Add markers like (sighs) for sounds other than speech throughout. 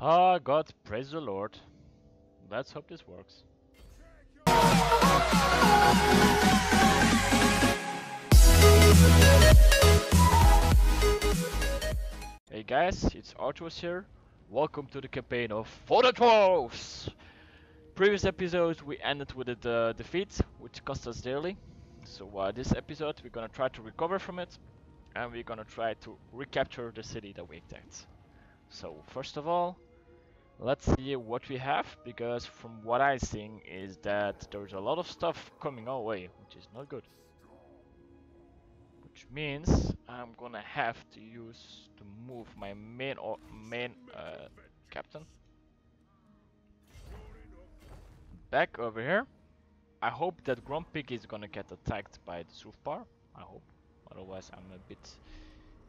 Ah, God, praise the Lord. Let's hope this works. Hey guys, it's Arthuas here. Welcome to the campaign of For the Dwarves! Previous episodes we ended with a uh, defeat, which cost us dearly. So uh, this episode we're gonna try to recover from it, and we're gonna try to recapture the city that we attacked. So first of all, let's see what we have, because from what I'm seeing is that there's a lot of stuff coming our way, which is not good. Which means I'm gonna have to use to move my main or main uh, captain back over here. I hope that Grumpig is gonna get attacked by the Zhufbar. I hope. Otherwise I'm a bit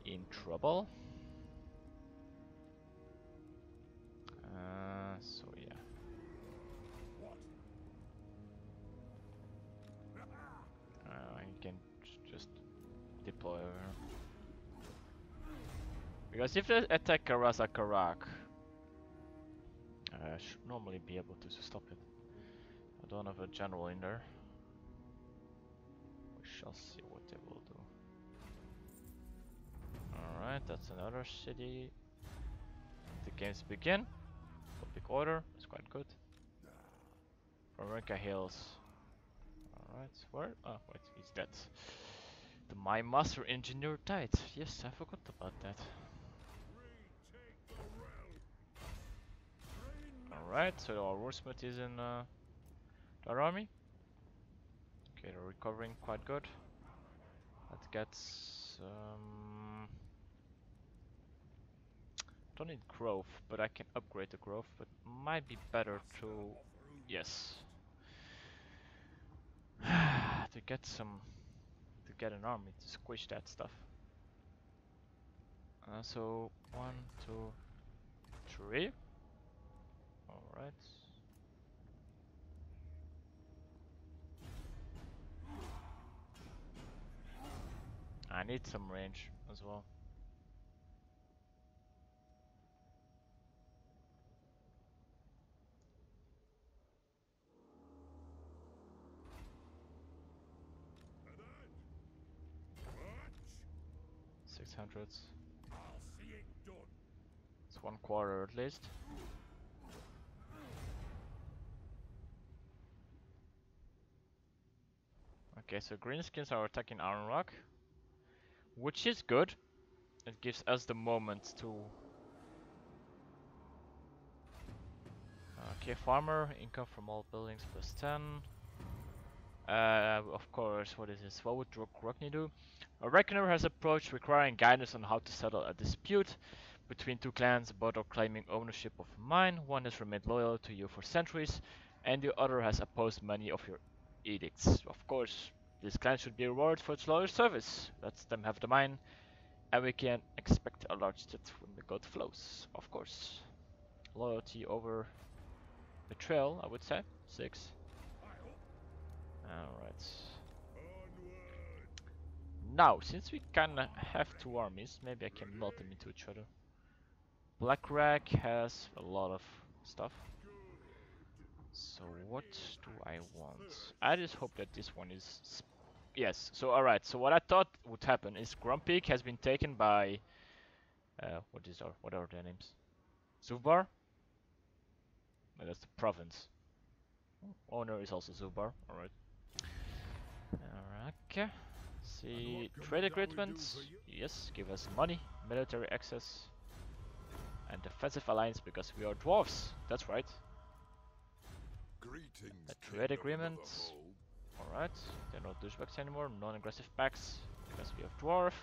in trouble. Uh, so yeah. Uh, I can just deploy over. Because if they attack Karaz-a-Karak, I should normally be able to stop it. I don't have a general in there. We shall see what they will do. Alright, that's another city. The games begin. Order, it's quite good. Veronica Hills. Alright, where? Oh, wait, he's dead. The My Master Engineer died. Yes, I forgot about that. Alright, so our Warsmith is in uh, our army. Okay, they're recovering quite good. Let's get um don't need growth, but I can upgrade the growth, but might be better to yes. (sighs) to get some to get an army to squish that stuff. Uh, so one, two, three. Alright. I need some range as well. Six hundreds. It's one quarter at least. Okay, so greenskins are attacking Iron Rock, which is good. It gives us the moment to. Okay, farmer income from all buildings plus ten. Uh, of course, what is this? What would Rockney do? A reckoner has approached requiring guidance on how to settle a dispute between two clans, both claiming ownership of a mine. One has remained loyal to you for centuries, and the other has opposed many of your edicts. Of course, this clan should be rewarded for its loyal service. Let them have the mine, and we can expect a large debt when the god flows, of course. Loyalty over betrayal, I would say. Six. Alright. Now, since we kinda have two armies, maybe I can melt them into each other. Black Crag has a lot of stuff. So what do I want? I just hope that this one is... Yes, so alright, so what I thought would happen is Grumpig has been taken by... Uh, what is our, what are their names? Zhufbar? No, that's the province. Owner is also Zhufbar, alright. Okay. See, trade agreements, yes, give us money, military access, and defensive alliance because we are dwarves, that's right. Greetings, A trade agreement. Alright, they're not douchebags anymore, non-aggressive pacts, because we have dwarf.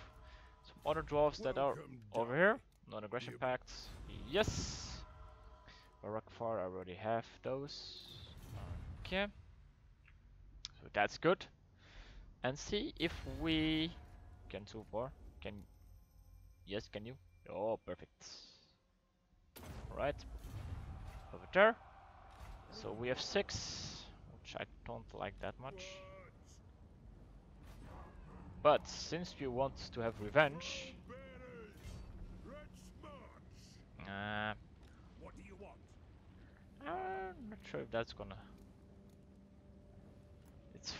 Some other dwarves that are over here, non-aggression pacts, yes! Barak Varr, I already have those. Okay. So that's good. And see if we can so far. Can yes, can you? Oh perfect. Alright. Over there. So we have six, which I don't like that much. But since we want to have revenge, uh, sure if that's gonna. It's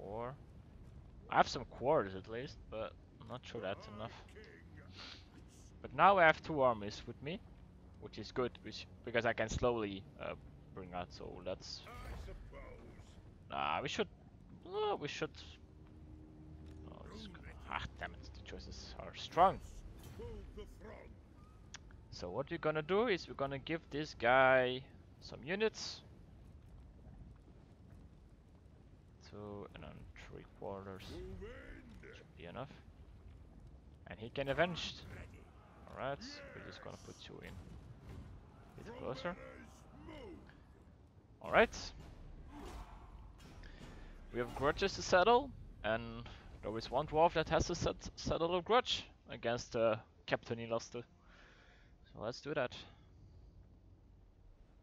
four. I have some quarters at least, but I'm not sure that's enough. But now I have two armies with me, which is good, which, because I can slowly uh, bring out. So that's. Nah, we should. Uh, we should. Oh, ah, damn it! The choices are strong. So what we're gonna do is we're gonna give this guy some units. Two and then three quarters should be enough. And he can avenge. Alright, we're just gonna put you in a bit closer. Alright. We have grudges to settle, and there is one dwarf that has to set settle a grudge against uh, Captain Ilaster. So let's do that.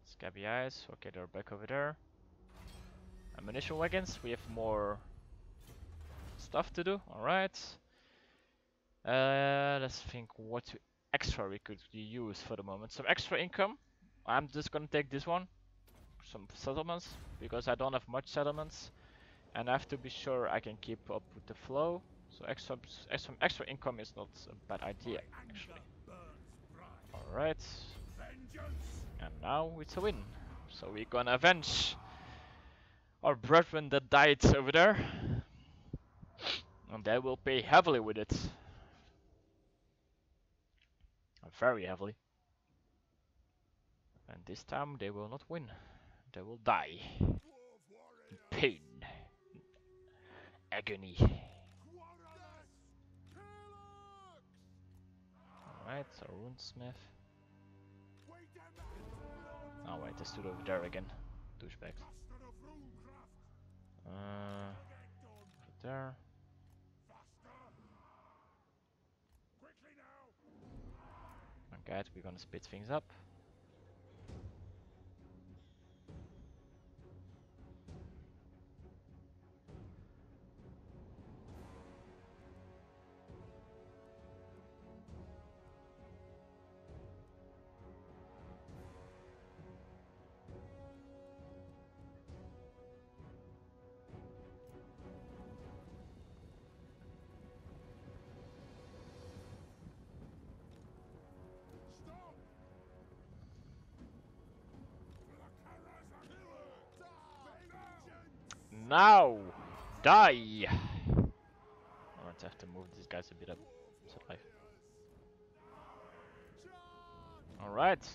Scabby eyes, okay they're back over there. Ammunition wagons, we have more stuff to do, alright. Uh, let's think what extra we could use for the moment. Some extra income. I'm just gonna take this one. Some settlements, because I don't have much settlements. And I have to be sure I can keep up with the flow. So extra, extra, extra income is not a bad idea, actually. Alright. And now it's a win. So we're gonna avenge our brethren that died over there. And they will pay heavily with it. Uh, very heavily. And this time they will not win. They will die. In pain. Agony. Alright, so runesmith. Oh wait, they stood over there again. Douchebags. Uh, over there. Okay, we're gonna split things up. Now! Die! Alright, I have to move these guys a bit up. Alright.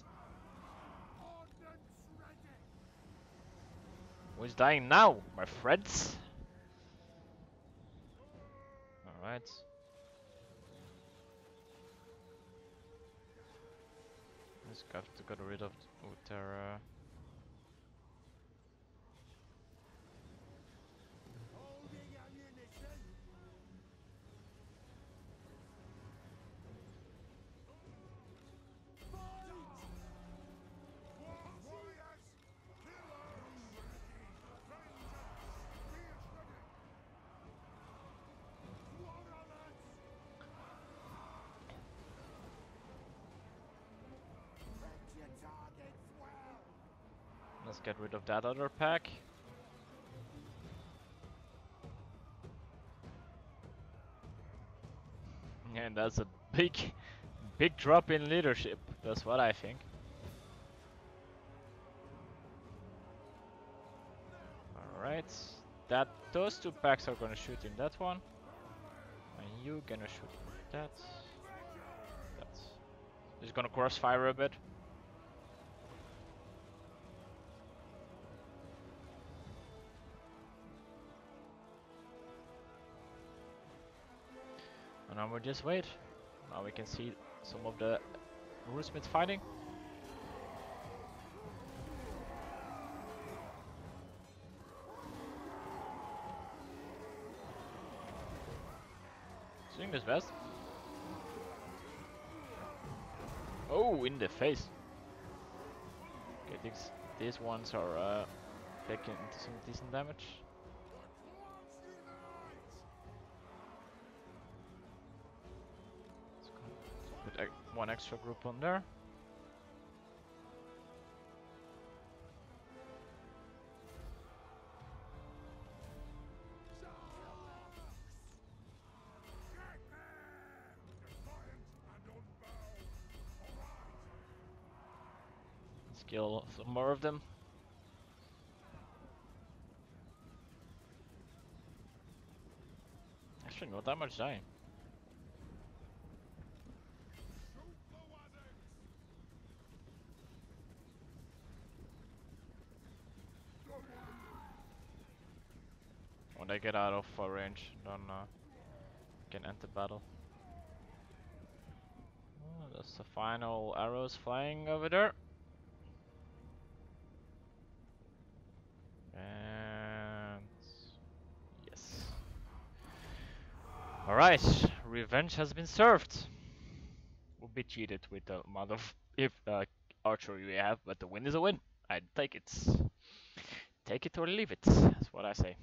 Who's dying now, my friends? Alright. Just have to get rid of Utera. Let's get rid of that other pack. And that's a big, (laughs) big drop in leadership. That's what I think. Alright, that those two packs are gonna shoot in that one, and you gonna shoot in that. That's just gonna crossfire a bit. And now we just wait. Now we can see some of the Runesmith fighting. Swing this best. Oh, in the face. Okay, these these ones are uh, taking some decent damage. one extra group on there. Let's kill some more of them. Actually, not that much time. Get out of uh, range, then uh, can end the battle. Oh, that's the final arrows flying over there. And yes. Alright, revenge has been served. We'll be cheated with the amount of if uh, archery we have, but the win is a win. I'd take it. Take it or leave it. That's what I say.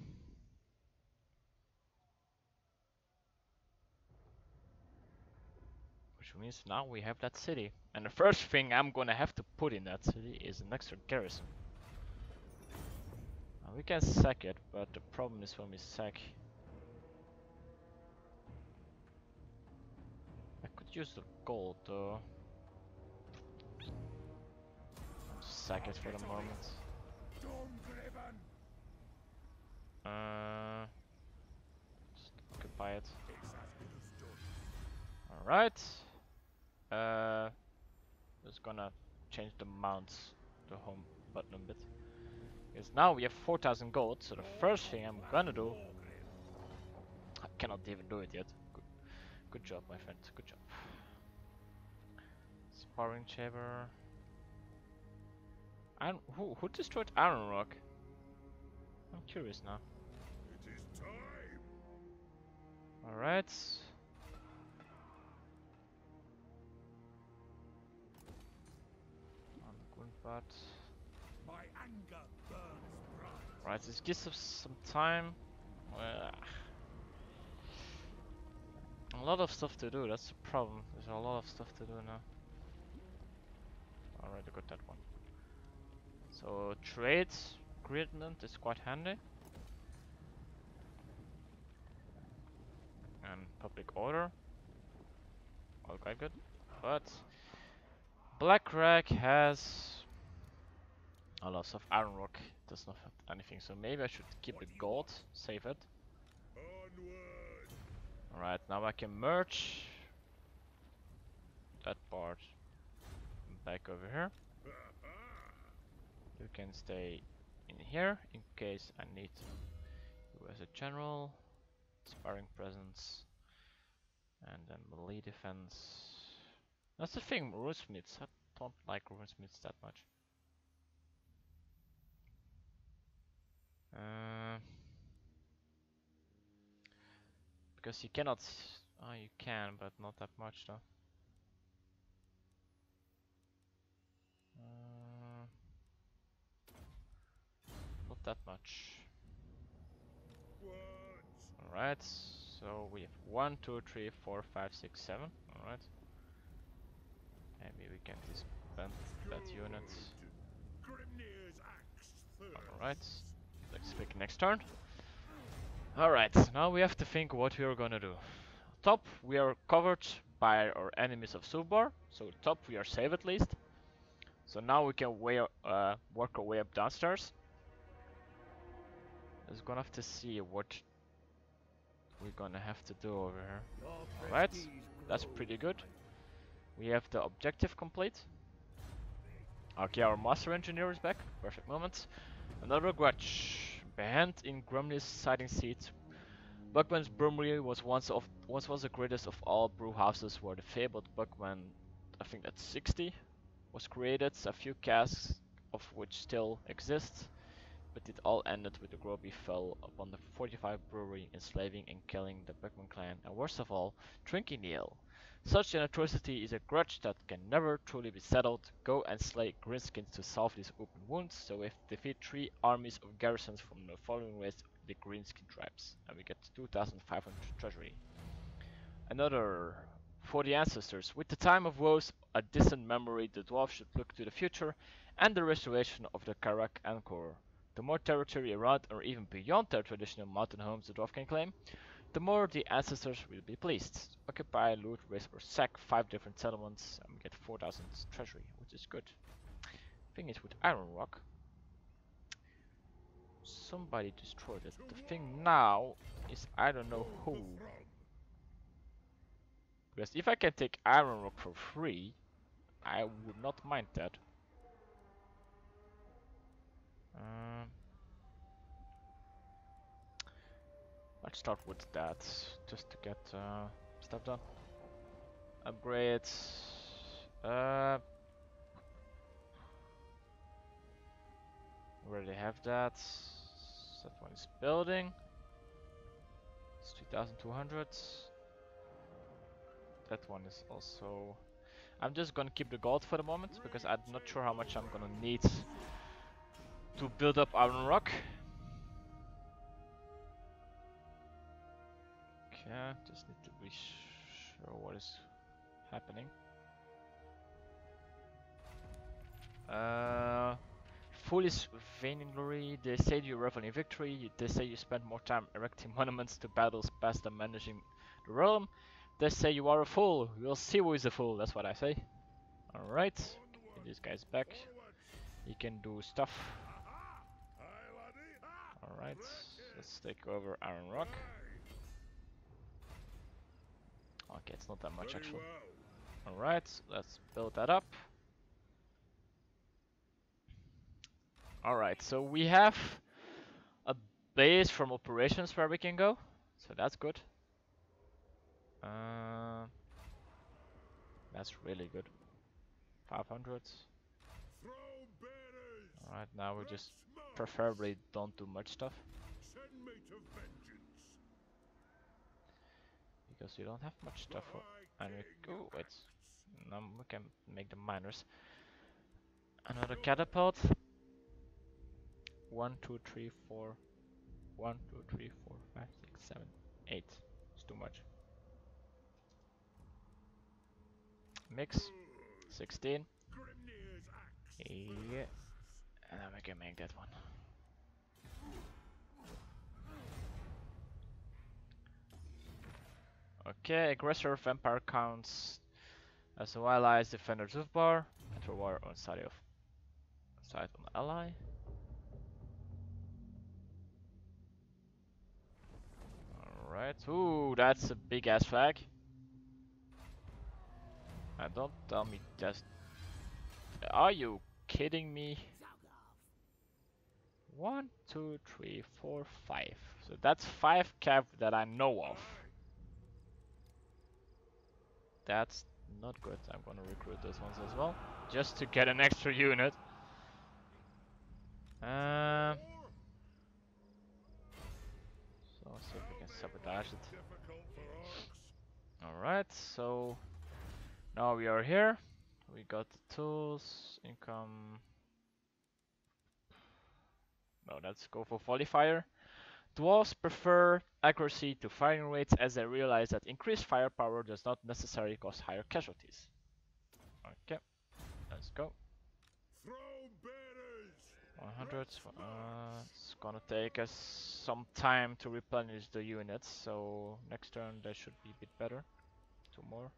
Means now we have that city. And the first thing I'm gonna have to put in that city is an extra garrison. Now we can sack it, but the problem is when we sack... I could use the gold though. Sack it for the moment. Uh, just occupy it. Alright. Uh, just gonna change the mounts, the home button a bit. Because now we have 4000 gold, so the first thing I'm gonna do... I cannot even do it yet. Good, good job, my friend, good job. Sparring chamber. And who who destroyed Iron Rock? I'm curious now. Alright. But right, this gives us some time. Well, a lot of stuff to do. That's the problem. There's a lot of stuff to do now. I got that one. So trade agreement is quite handy. And public order. All quite good. But Blackcrag has a lot of iron rock does not have anything, so maybe I should keep the gold, save it. Alright, now I can merge that part back over here. You can stay in here in case I need you as a general, sparring presence, and then melee defense. That's the thing, runesmiths. I don't like runesmiths that much. Uh, because you cannot. Oh, you can, but not that much though. Uh, not that much. Alright, so we have one, two, three, four, five, six, seven. Alright. Maybe we can disband that unit. Alright, let's pick next turn. Alright, now we have to think what we are gonna do. Top, we are covered by our enemies of Zhufbar, so top we are safe at least. So now we can way, uh, work our way up downstairs. Just gonna have to see what we're gonna have to do over here. Alright, that's pretty good. We have the objective complete. Okay, our master engineer is back. Perfect moment. Another grudge. Behind in Grumly's siding seat. Bugman's Brewery was once of once was the greatest of all brew houses where the fabled Bugman, I think that's 60, was created. A few casks of which still exist, but it all ended with the Grobi fell upon the 45 brewery, enslaving and killing the Buckman clan, and worst of all, drinking the ale. Such an atrocity is a grudge that can never truly be settled. Go and slay Greenskins to solve these open wounds, so we defeat three armies of garrisons from the following race the Greenskin tribes, and we get 2500 treasury. Another for the ancestors. With the time of woes a distant memory, the dwarves should look to the future and the restoration of the Karak Ankor. The more territory around or even beyond their traditional mountain homes the dwarf can claim, the more the ancestors will be pleased. Occupy, loot, raise or sack 5 different settlements and get 4000 treasury, which is good. thing is with Iron Rock, somebody destroyed it. The thing now is I don't know who. Because if I can take Iron Rock for free, I would not mind that. Um, let's start with that, just to get uh, stuff done. Upgrades. Uh, already have that. That one is building. It's 3200. That one is also... I'm just gonna keep the gold for the moment because I'm not sure how much I'm gonna need to build up Iron Rock. Okay, just need to be sure what is happening. Uh, foolish vainglory. They say you revel in victory. They say you spend more time erecting (laughs) monuments to battles past than managing the realm. They say you are a fool. We'll see who is a fool. That's what I say. All right. Get these guys back. He can do stuff. All right. Let's take over Iron Rock. Okay, it's not that much actually. Alright, let's build that up. Alright, so we have a base from operations where we can go, so that's good. Uh, that's really good. 500. Alright, now we just preferably don't do much stuff. Because we don't have much stuff for and we now we can make the miners. Another catapult. One two three four. One two three four five six seven eight. It's too much. Mix. 16 yeah. And then we can make that one Okay, aggressor vampire counts as a allies defender Zhufbar, enter war on side of side on ally. Alright, ooh, that's a big ass flag. And don't tell me just are you kidding me? One, two, three, four, five. So that's five cap that I know of. That's not good. I'm gonna recruit those ones as well. Just to get an extra unit. Um, so see if we can sabotage it. Alright, so now we are here. We got the tools, income. No, let's go for fire. Dwarves prefer accuracy to firing rates as they realize that increased firepower does not necessarily cause higher casualties. Okay, let's go. 100, uh, it's gonna take us some time to replenish the units, so next turn they should be a bit better. Two more.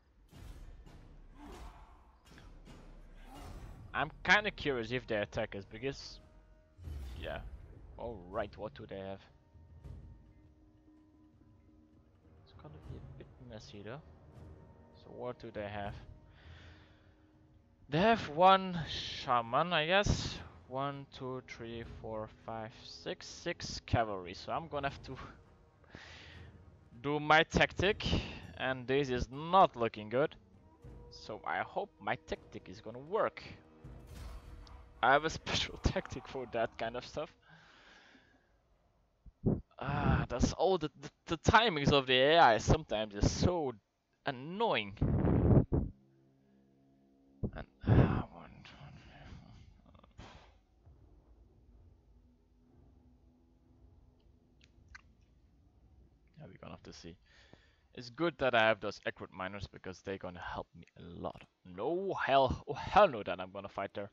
I'm kinda curious if they attack us, because... Yeah. Alright, what do they have? Bit messy though. So what do they have? They have one shaman, I guess. One, two, three, four, five, six, six cavalry. So I'm gonna have to (laughs) do my tactic, and this is not looking good. So I hope my tactic is gonna work. I have a (laughs) special tactic for that kind of stuff. Ah, that's all the, the, the timings of the AI sometimes is so annoying. And ah, yeah, we're gonna have to see. It's good that I have those accurate miners because they're gonna help me a lot. No hell, oh hell no that I'm gonna fight there.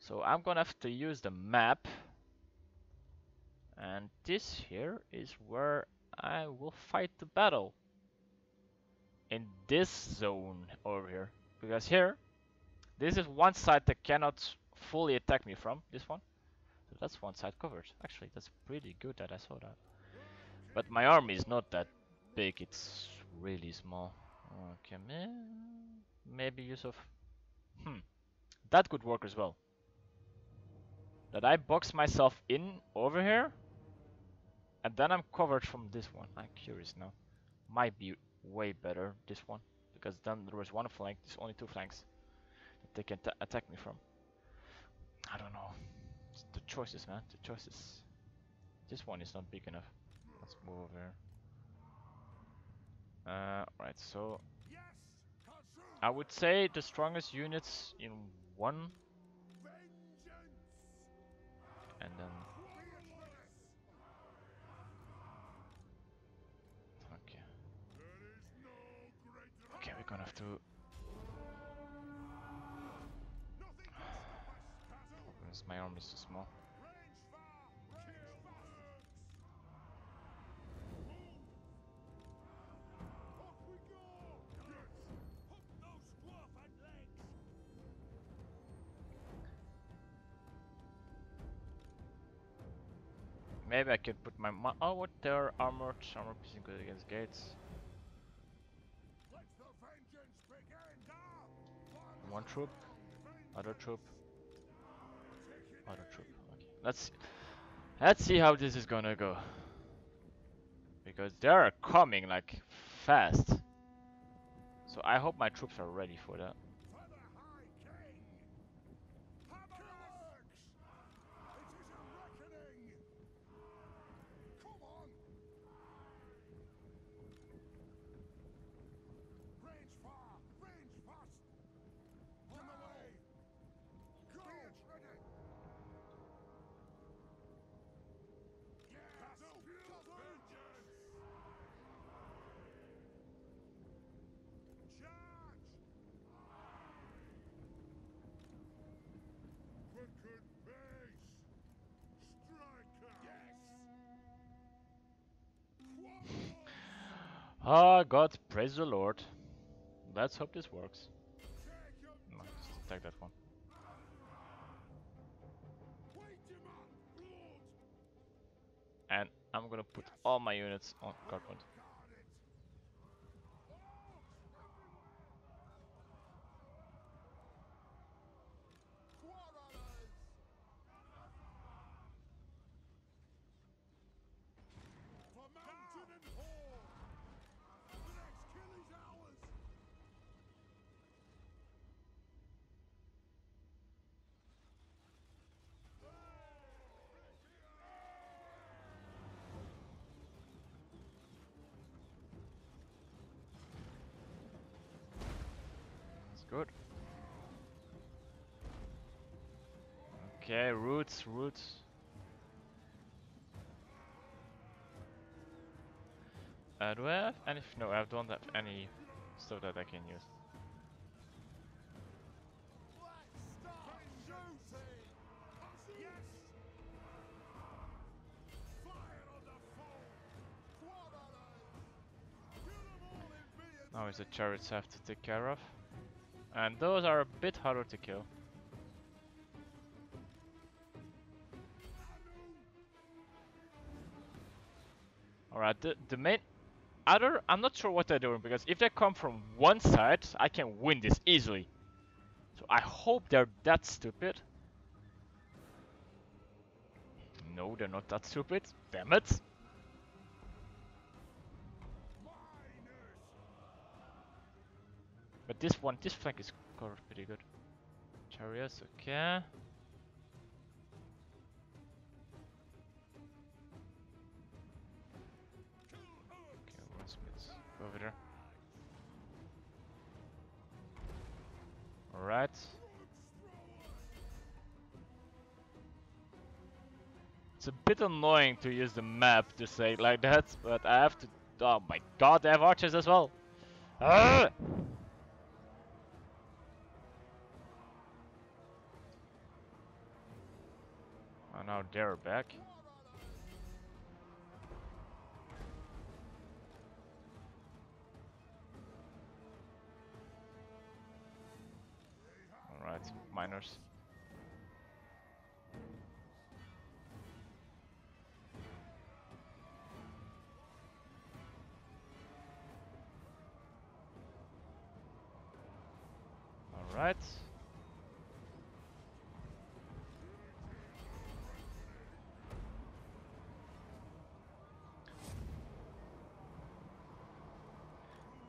So I'm gonna have to use the map and this here is where I will fight the battle. In this zone over here. Because here, this is one side that cannot fully attack me from, this one. So that's one side covered. Actually, that's pretty good that I saw that. But my army is not that big, it's really small. Okay, maybe use of... Hmm, that could work as well. That I box myself in over here, and then I'm covered from this one. I'm curious now. Might be way better, this one. Because then there was one flank, there's only two flanks that they can attack me from. I don't know. It's the choices, man. The choices. This one is not big enough. Let's move over here. Uh, right, so I would say the strongest units in one and then gonna have to my arm is too small Maybe I could put my oh what they're armored. Armor isn't good against gates. One troop, other troop, other troop. Okay, let's let's see how this is gonna go. Because they are coming like fast. So I hope my troops are ready for that. Ah, oh, God, praise the Lord. Let's hope this works. No, that one. And I'm gonna put all my units on guard Roots, roots. Uh, do I have any? No, I don't have any stuff that I can use. Now is the chariots have to take care of. And those are a bit harder to kill. Alright, the, the main other, I'm not sure what they're doing because if they come from one side, I can win this easily. So I hope they're that stupid. No, they're not that stupid. Damn it. But this one, this flank is covered pretty good. Chariots, okay. Okay, over there. Alright. It's a bit annoying to use the map to say like that, but I have to... Oh my god, they have archers as well! Ah! now they're back. Right.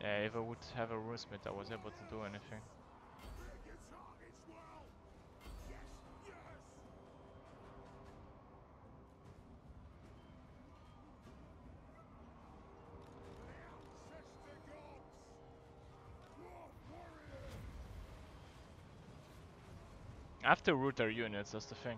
Yeah, if I would have a runesmith, I was able to do anything. Have to root their units, that's the thing.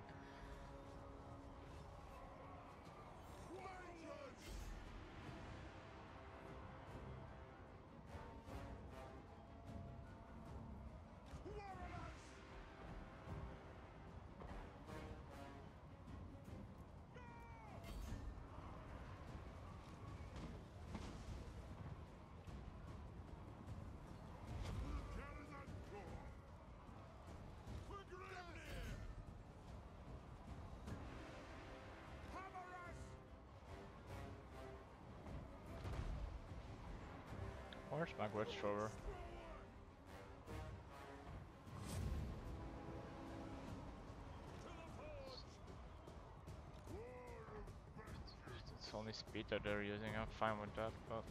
Grudge thrower? It's only speed that they're using, I'm fine with that, but...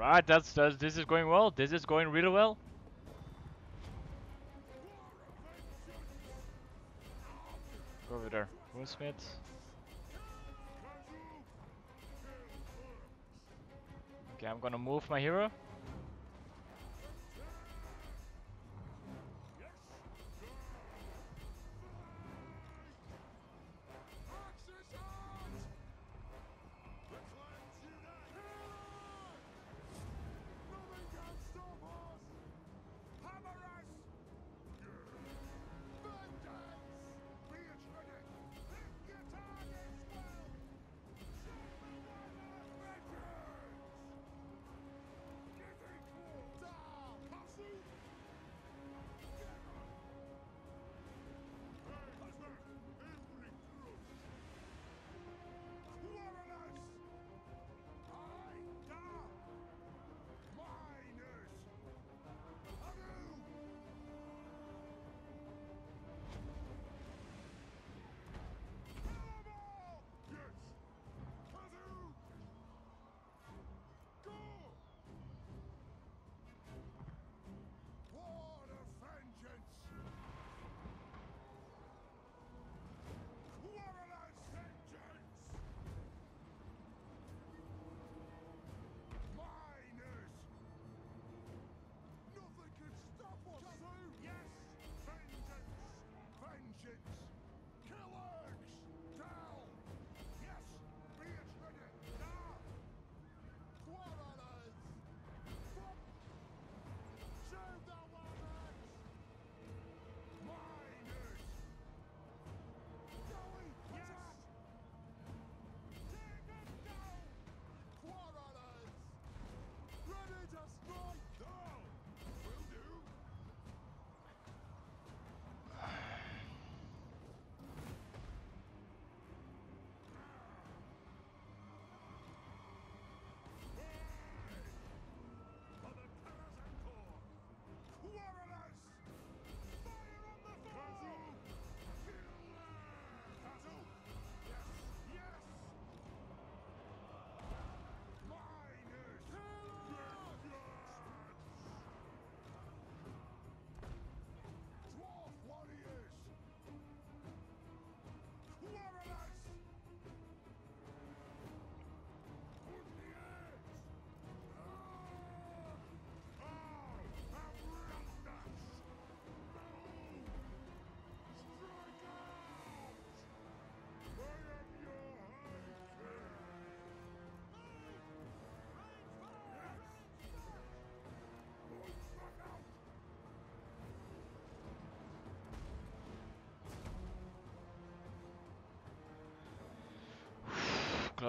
Right, that's, that's this is going well. This is going really well. Go over there, Smith. Okay, I'm gonna move my hero.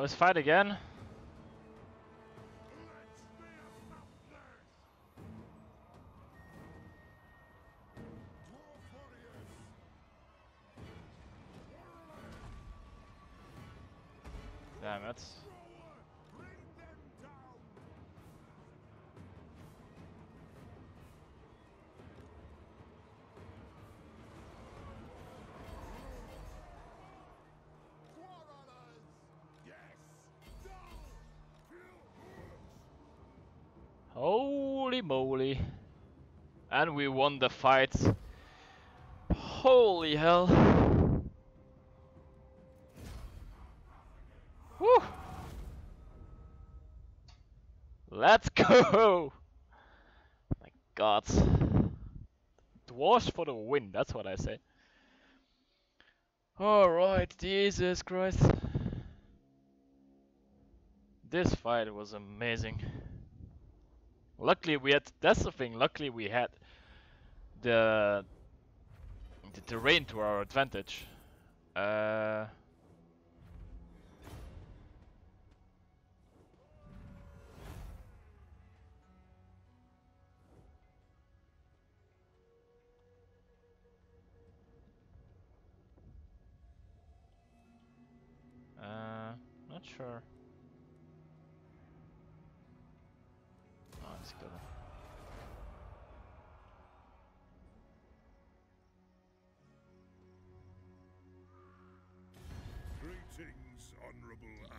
Let's fight again. Moly. And we won the fight. Holy hell. Woo! Let's (laughs) go! My god. Dwarfs for the win, that's what I say. Alright, Jesus Christ. This fight was amazing. Luckily we had, that's the thing, luckily we had the, the terrain to our advantage. Uh, uh, not sure.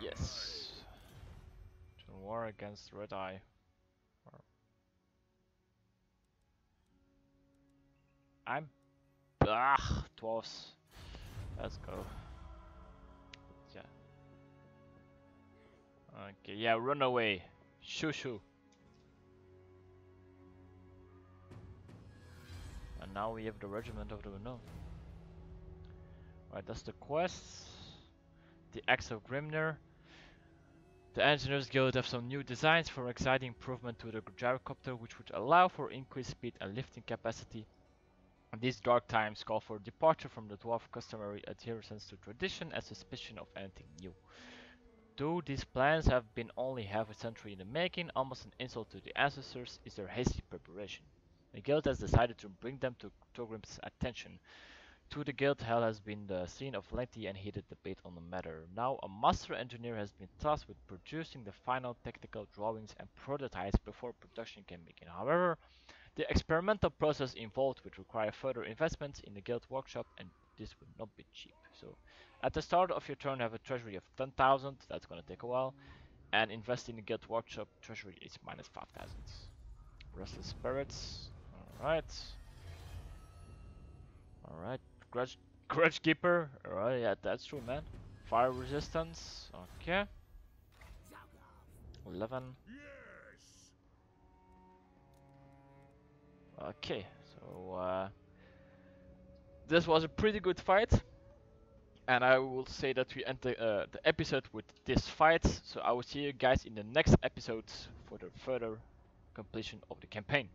Yes. To war against Red Eye. I'm. Ah, dwarves. Let's go. Yeah. Okay, yeah, run away. Shoo shoo. And now we have the Regiment of the Unknown. Right, that's the quest. The Axe of Grimnir. The Engineers Guild have some new designs for exciting improvement to the gyrocopter which would allow for increased speed and lifting capacity. These dark times call for departure from the dwarf customary adherence to tradition and suspicion of anything new. Though these plans have been only half a century in the making, almost an insult to the ancestors is their hasty preparation. The guild has decided to bring them to Thorgrim's attention. To the guild, Hell has been the scene of lengthy and heated debate on the matter. Now, a master engineer has been tasked with producing the final technical drawings and prototypes before production can begin. However, the experimental process involved would require further investments in the guild workshop, and this would not be cheap. So, at the start of your turn, have a treasury of 10,000. That's gonna take a while, and invest in the guild workshop. Treasury is minus 5,000. Restless spirits. Alright. All right. Grudge, grudge keeper. All right. Yeah, that's true, man. Fire resistance. Okay. 11. Okay, so uh, this was a pretty good fight, and I will say that we end the, uh, the episode with this fight. So I will see you guys in the next episode for the further completion of the campaign.